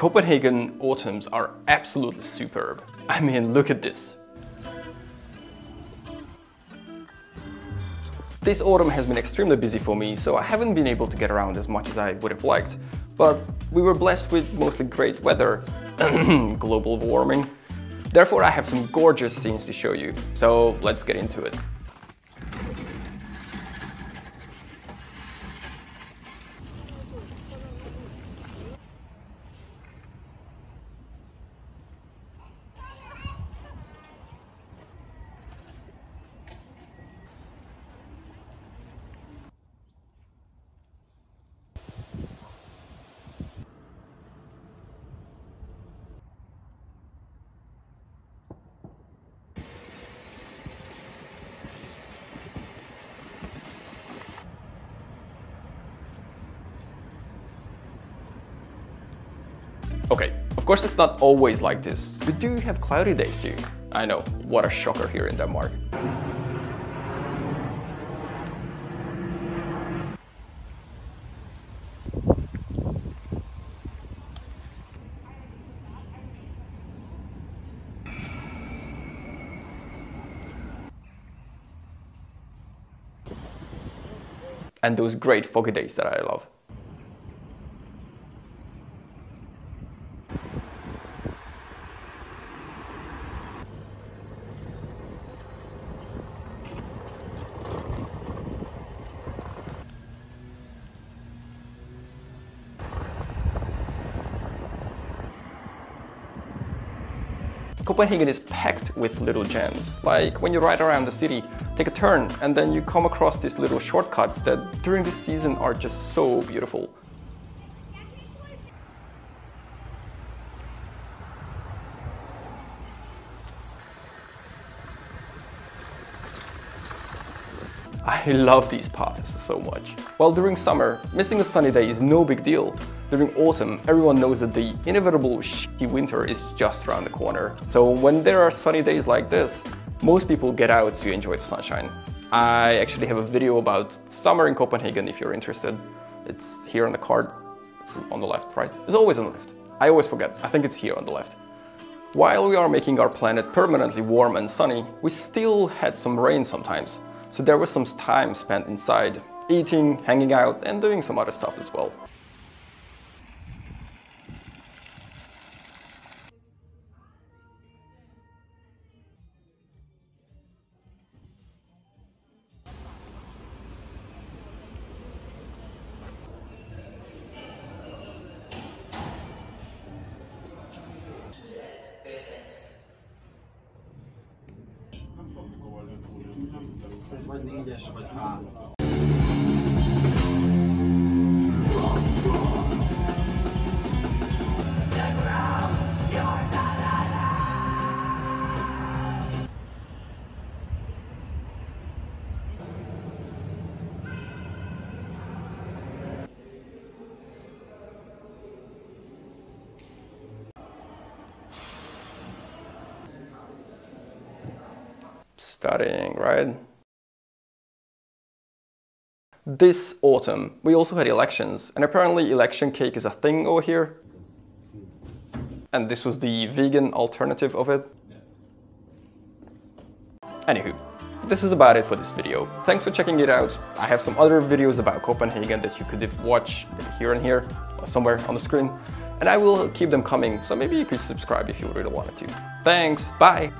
Copenhagen autumns are absolutely superb. I mean, look at this. This autumn has been extremely busy for me, so I haven't been able to get around as much as I would have liked. But we were blessed with mostly great weather, global warming. Therefore, I have some gorgeous scenes to show you, so let's get into it. Okay, of course it's not always like this. We do have cloudy days too. I know, what a shocker here in Denmark. And those great foggy days that I love. Copenhagen is packed with little gems. Like when you ride around the city, take a turn and then you come across these little shortcuts that during the season are just so beautiful. I love these paths so much. While during summer, missing a sunny day is no big deal. During autumn, everyone knows that the inevitable shitty winter is just around the corner. So when there are sunny days like this, most people get out to enjoy the sunshine. I actually have a video about summer in Copenhagen if you're interested. It's here on the card. It's on the left, right? It's always on the left. I always forget. I think it's here on the left. While we are making our planet permanently warm and sunny, we still had some rain sometimes. So there was some time spent inside, eating, hanging out and doing some other stuff as well. Vagy négyes, vagy három. Studying, right? This autumn, we also had elections, and apparently election cake is a thing over here. And this was the vegan alternative of it. Anywho, this is about it for this video. Thanks for checking it out. I have some other videos about Copenhagen that you could watch here and here, or somewhere on the screen. And I will keep them coming, so maybe you could subscribe if you really wanted to. Thanks, bye!